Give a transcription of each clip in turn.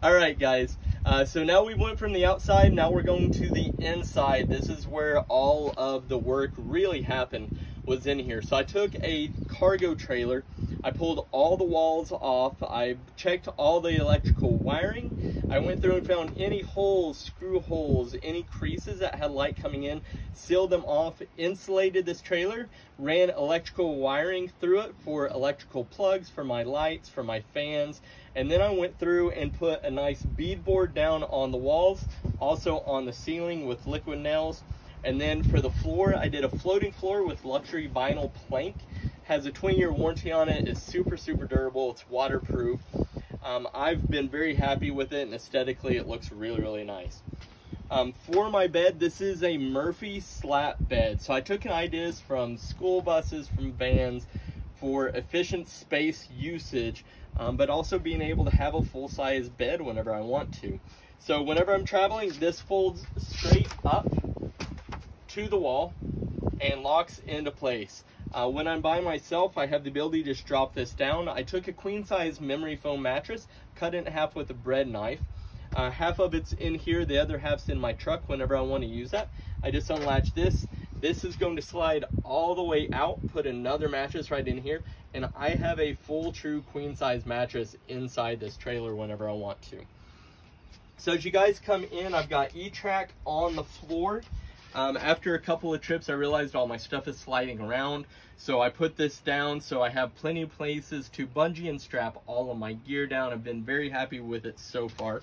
All right, guys. Uh, so now we went from the outside, now we're going to the inside. This is where all of the work really happened was in here. So I took a cargo trailer, I pulled all the walls off, I checked all the electrical wiring, I went through and found any holes, screw holes, any creases that had light coming in, sealed them off, insulated this trailer, ran electrical wiring through it for electrical plugs, for my lights, for my fans, and then I went through and put a nice beadboard down on the walls, also on the ceiling with liquid nails. And then for the floor, I did a floating floor with luxury vinyl plank. Has a 20 year warranty on it. It's super, super durable. It's waterproof. Um, I've been very happy with it and aesthetically it looks really, really nice. Um, for my bed, this is a Murphy slat bed. So I took ideas from school buses, from vans for efficient space usage, um, but also being able to have a full-size bed whenever I want to. So whenever I'm traveling, this folds straight up to the wall and locks into place. Uh, when I'm by myself, I have the ability to just drop this down. I took a queen size memory foam mattress, cut it in half with a bread knife. Uh, half of it's in here, the other half's in my truck whenever I want to use that. I just unlatch this. This is going to slide all the way out, put another mattress right in here, and I have a full true queen size mattress inside this trailer whenever I want to. So as you guys come in, I've got E-Track on the floor. Um, after a couple of trips, I realized all my stuff is sliding around. So I put this down so I have plenty of places to bungee and strap all of my gear down. I've been very happy with it so far.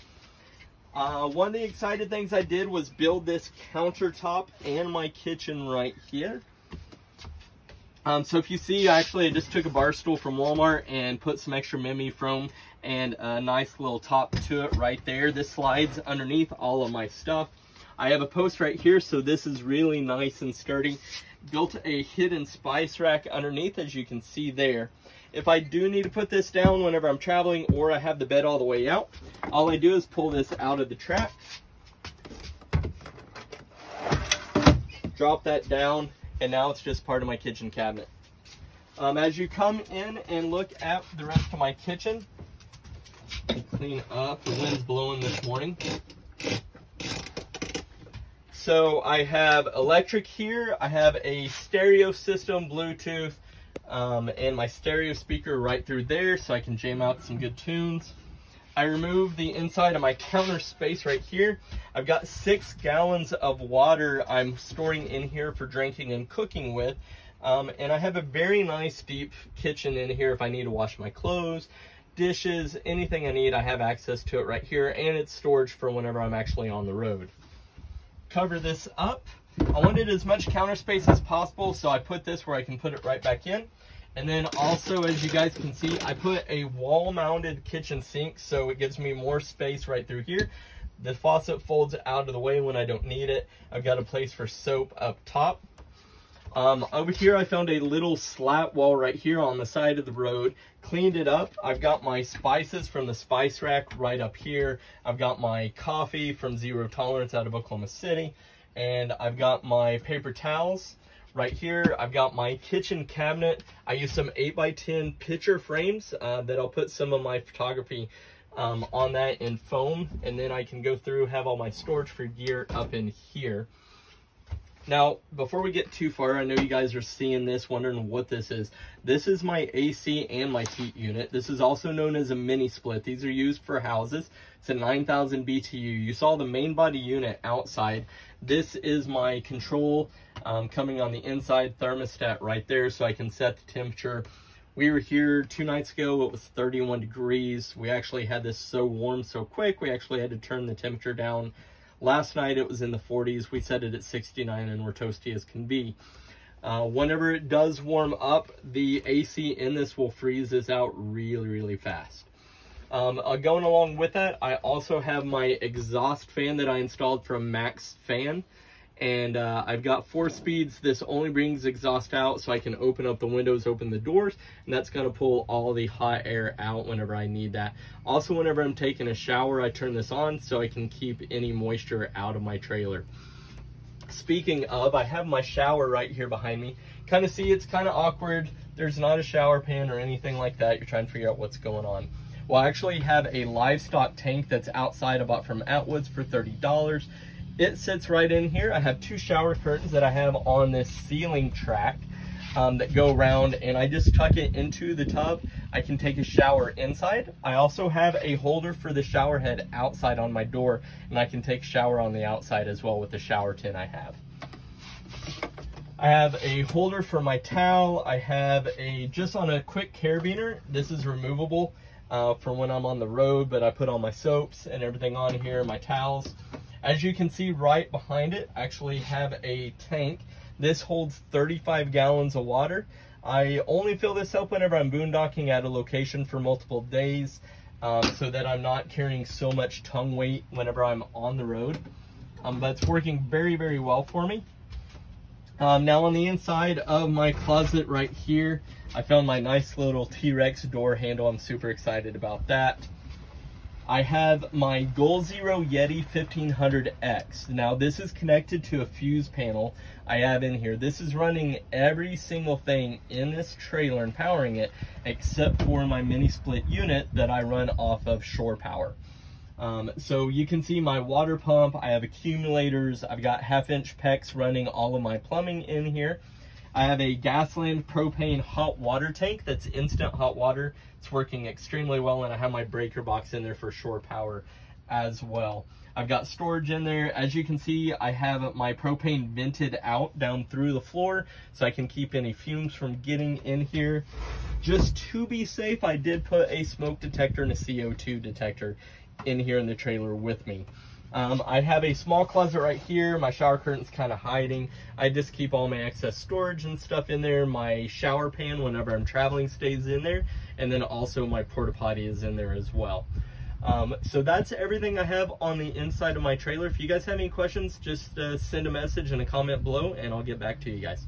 Uh, one of the excited things I did was build this countertop and my kitchen right here. Um, so if you see, actually I just took a bar stool from Walmart and put some extra memory foam and a nice little top to it right there. This slides underneath all of my stuff. I have a post right here, so this is really nice and sturdy. Built a hidden spice rack underneath, as you can see there. If I do need to put this down whenever I'm traveling or I have the bed all the way out, all I do is pull this out of the trap, drop that down, and now it's just part of my kitchen cabinet. Um, as you come in and look at the rest of my kitchen, clean up, the wind's blowing this morning. So I have electric here, I have a stereo system, Bluetooth, um, and my stereo speaker right through there so I can jam out some good tunes. I remove the inside of my counter space right here. I've got six gallons of water I'm storing in here for drinking and cooking with. Um, and I have a very nice deep kitchen in here if I need to wash my clothes, dishes, anything I need, I have access to it right here. And it's storage for whenever I'm actually on the road. Cover this up. I wanted as much counter space as possible, so I put this where I can put it right back in. And then also, as you guys can see, I put a wall-mounted kitchen sink, so it gives me more space right through here. The faucet folds out of the way when I don't need it. I've got a place for soap up top. Um, over here, I found a little slat wall right here on the side of the road. Cleaned it up. I've got my spices from the spice rack right up here. I've got my coffee from Zero Tolerance out of Oklahoma City. And I've got my paper towels Right here, I've got my kitchen cabinet. I use some 8x10 picture frames uh, that I'll put some of my photography um, on that in foam. And then I can go through, have all my storage for gear up in here. Now, before we get too far, I know you guys are seeing this, wondering what this is. This is my AC and my heat unit. This is also known as a mini split. These are used for houses. It's a 9,000 BTU. You saw the main body unit outside. This is my control um, coming on the inside thermostat right there so I can set the temperature. We were here two nights ago, it was 31 degrees. We actually had this so warm so quick, we actually had to turn the temperature down. Last night it was in the 40s, we set it at 69 and we're toasty as can be. Uh, whenever it does warm up, the AC in this will freeze this out really, really fast. Um, uh, going along with that, I also have my exhaust fan that I installed from MaxxFan and uh, I've got four speeds. This only brings exhaust out so I can open up the windows, open the doors, and that's gonna pull all the hot air out whenever I need that. Also, whenever I'm taking a shower, I turn this on so I can keep any moisture out of my trailer. Speaking of, I have my shower right here behind me. Kind of see it's kind of awkward. There's not a shower pan or anything like that. You're trying to figure out what's going on. Well, I actually have a livestock tank that's outside I bought from Atwoods for $30. It sits right in here. I have two shower curtains that I have on this ceiling track um, that go around and I just tuck it into the tub. I can take a shower inside. I also have a holder for the shower head outside on my door and I can take shower on the outside as well with the shower tin I have. I have a holder for my towel. I have a, just on a quick carabiner, this is removable uh, for when I'm on the road, but I put all my soaps and everything on here, my towels. As you can see right behind it, I actually have a tank. This holds 35 gallons of water. I only fill this up whenever I'm boondocking at a location for multiple days um, so that I'm not carrying so much tongue weight whenever I'm on the road. Um, but it's working very, very well for me. Um, now on the inside of my closet right here, I found my nice little T-Rex door handle. I'm super excited about that. I have my Goal Zero Yeti 1500X. Now this is connected to a fuse panel I have in here. This is running every single thing in this trailer and powering it except for my mini split unit that I run off of shore power. Um, so you can see my water pump, I have accumulators, I've got half inch PEX running all of my plumbing in here. I have a Gasland propane hot water tank that's instant hot water. It's working extremely well and I have my breaker box in there for shore power as well. I've got storage in there. As you can see, I have my propane vented out down through the floor so I can keep any fumes from getting in here. Just to be safe, I did put a smoke detector and a CO2 detector in here in the trailer with me. Um, I have a small closet right here. My shower curtain's kind of hiding. I just keep all my excess storage and stuff in there. My shower pan, whenever I'm traveling, stays in there. And then also my porta potty is in there as well. Um, so that's everything I have on the inside of my trailer. If you guys have any questions, just uh, send a message and a comment below and I'll get back to you guys.